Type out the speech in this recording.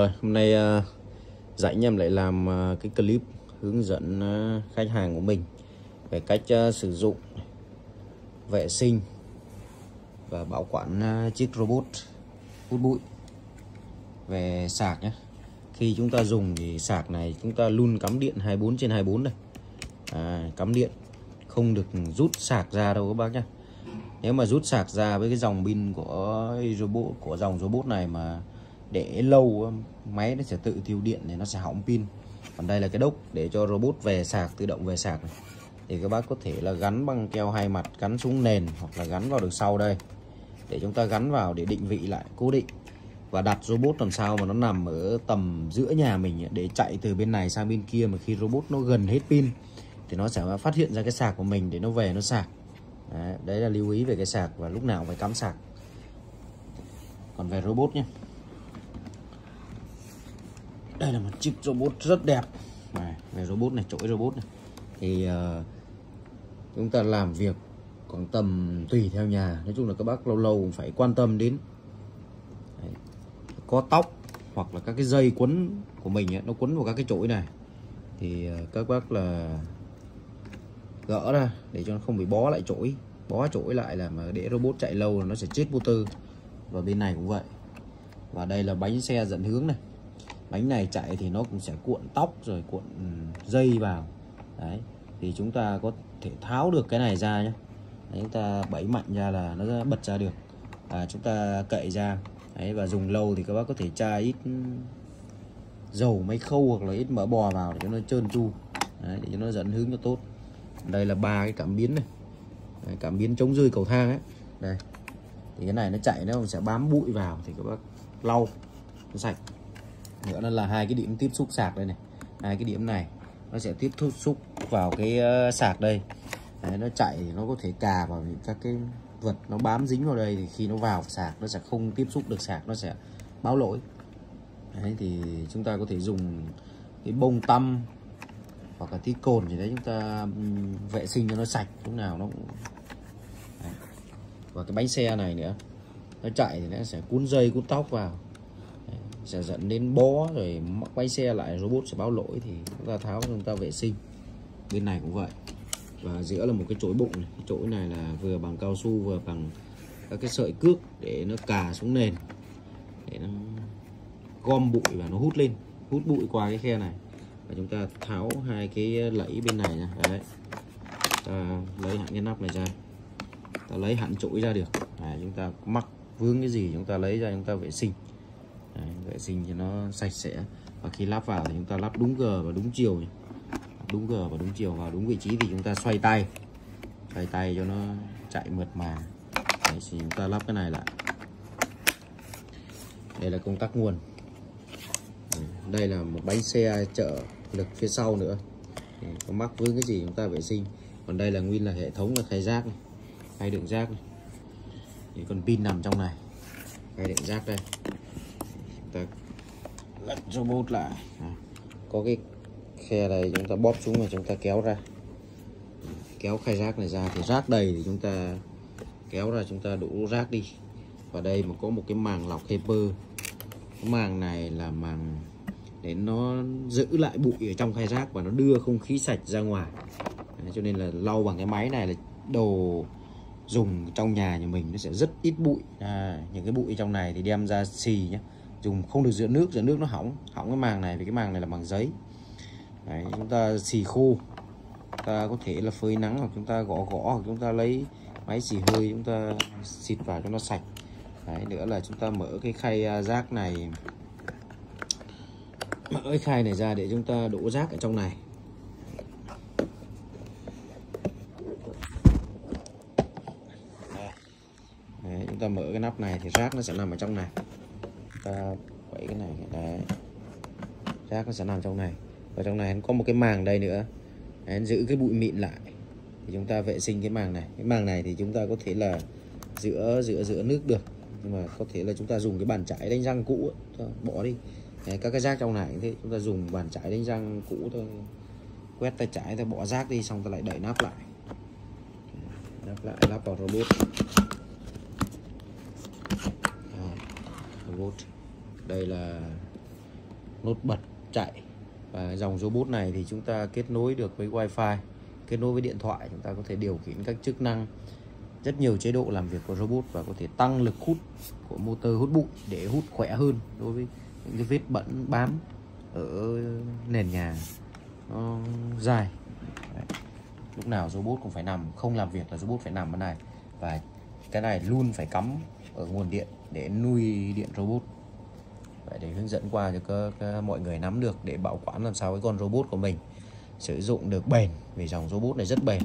Rồi, hôm nay uh, dạy anh em lại làm uh, cái clip hướng dẫn uh, khách hàng của mình về cách uh, sử dụng vệ sinh và bảo quản uh, chiếc robot hút bụi về sạc nhé. Khi chúng ta dùng thì sạc này chúng ta luôn cắm điện 24 trên 24 này à, cắm điện không được rút sạc ra đâu các bác nhé. Nếu mà rút sạc ra với cái dòng pin của robot của dòng robot này mà để lâu ờ, máy nó sẽ tự tiêu điện thì nó sẽ hỏng pin. Còn đây là cái đốc để cho robot về sạc tự động về sạc này. thì các bác có thể là gắn bằng keo hai mặt gắn xuống nền hoặc là gắn vào đường sau đây. Để chúng ta gắn vào để định vị lại cố định. Và đặt robot làm sao mà nó nằm ở tầm giữa nhà mình để chạy từ bên này sang bên kia mà khi robot nó gần hết pin thì nó sẽ phát hiện ra cái sạc của mình để nó về nó sạc. Đấy, đấy là lưu ý về cái sạc và lúc nào phải cắm sạc. Còn về robot nhé đây là một chiếc robot rất đẹp. Này, về robot này chổi robot này. Thì uh, chúng ta làm việc còn tầm tùy theo nhà. Nói chung là các bác lâu lâu cũng phải quan tâm đến Đấy. có tóc hoặc là các cái dây quấn của mình ấy, nó quấn vào các cái chổi này. Thì uh, các bác là gỡ ra để cho nó không bị bó lại chổi bó chổi lại là mà để robot chạy lâu là nó sẽ chết motor và bên này cũng vậy. Và đây là bánh xe dẫn hướng này bánh này chạy thì nó cũng sẽ cuộn tóc rồi cuộn ừ, dây vào. Đấy thì chúng ta có thể tháo được cái này ra nhé. Đấy, chúng ta bẫy mạnh ra là nó bật ra được. À, chúng ta cậy ra. Đấy và dùng lâu thì các bác có thể tra ít ừ, dầu máy khâu hoặc là ít mỡ bò vào để cho nó trơn tru. Đấy, để cho nó dẫn hướng cho tốt. Đây là ba cái cảm biến này. Đấy, cảm biến chống rơi cầu thang ấy. Đây thì cái này nó chạy nó sẽ bám bụi vào thì các bác lau nó sạch nữa nó là hai cái điểm tiếp xúc sạc đây này. Hai cái điểm này nó sẽ tiếp xúc vào cái ờ, sạc đây. Đấy, nó chạy thì nó có thể cà vào những các cái vật nó bám dính vào đây thì khi nó vào sạc nó sẽ không tiếp xúc được sạc nó sẽ báo lỗi. Đấy thì chúng ta có thể dùng cái bông tăm hoặc là tí cồn gì đấy chúng ta vệ sinh cho nó sạch lúc nào nó cũng đấy. và cái bánh xe này nữa nó chạy thì nó sẽ cuốn dây cuốn tóc vào sẽ dẫn đến bó rồi quay xe lại robot sẽ báo lỗi thì chúng ta tháo chúng ta vệ sinh. Bên này cũng vậy. Và giữa là một cái chổi bụng này. cái này là vừa bằng cao su vừa bằng các cái sợi cước để nó cà xuống nền. Để nó gom bụi và nó hút lên. Hút bụi qua cái khe này. Và chúng ta tháo hai cái lẫy bên này nha. Đấy. Ta lấy hẳn cái nắp này ra. Ta lấy hẳn chổi ra được. À, chúng ta mắc vướng cái gì chúng ta lấy ra chúng ta vệ sinh vệ sinh cho nó sạch sẽ. Và khi lắp vào thì chúng ta lắp đúng g và đúng chiều đúng g và đúng chiều vào đúng vị trí thì chúng ta xoay tay. Xoay tay cho nó chạy mượt mà. Đấy, thì chúng ta lắp cái này lại. Đây là công tắc nguồn. Đây là một bánh xe trợ lực phía sau nữa. Có mắc vướng cái gì chúng ta vệ sinh. Còn đây là nguyên là hệ thống là khay rác này khay đựng rác này. Thì còn pin nằm trong này. Khay đựng rác đây ta lật robot lại. À, có cái khe này chúng ta bóp xuống và chúng ta kéo ra. Kéo khay rác này ra thì rác đầy thì chúng ta kéo ra chúng ta đổ rác đi. Và đây mà có một cái màng lọc Hyper cái màng này là màng để nó giữ lại bụi ở trong khay rác và nó đưa không khí sạch ra ngoài. Đấy, cho nên là lau bằng cái máy này là đồ dùng trong nhà nhà mình nó sẽ rất ít bụi. À, những cái bụi trong này thì đem ra xì nhé dùng không được rửa nước rửa nước nó hỏng hỏng cái màng này vì cái màng này là bằng giấy. Đấy, chúng ta xì khô ta có thể là phơi nắng hoặc chúng ta gõ gõ hoặc chúng ta lấy máy xì hơi chúng ta xịt vào cho nó sạch. Đấy, nữa là chúng ta mở cái khay à, rác này mở cái khay này ra để chúng ta đổ rác ở trong này. Đấy, chúng ta mở cái nắp này thì rác nó sẽ nằm ở trong này ta cái này. Đấy. Rác nó sẽ nằm trong này. Và trong này có một cái màng đây nữa. Đấy, giữ cái bụi mịn lại. Thì chúng ta vệ sinh cái màng này. Cái màng này thì chúng ta có thể là giữa giữa giữa nước được. Nhưng mà có thể là chúng ta dùng cái bàn chải đánh răng cũ ấy, bỏ đi. Đấy, các cái rác trong này thế. Chúng ta dùng bàn chải đánh răng cũ thôi. Quét tay trái ta bỏ rác đi xong ta lại đẩy nắp lại. Nắp lại lắp vào robot. Robot đây là nút bật chạy. Và dòng robot này thì chúng ta kết nối được với wifi, kết nối với điện thoại, chúng ta có thể điều khiển các chức năng. Rất nhiều chế độ làm việc của robot và có thể tăng lực hút của motor hút bụi để hút khỏe hơn đối với những cái vết bẩn, bám ở nền nhà. Nó dài. Đấy. lúc nào robot cũng phải nằm, không làm việc là robot phải nằm ở này. Và cái này luôn phải cắm ở nguồn điện để nuôi điện robot. Vậy để hướng dẫn qua cho các, các mọi người nắm được để bảo quản làm sao cái con robot của mình sử dụng được bền vì dòng robot này rất bền.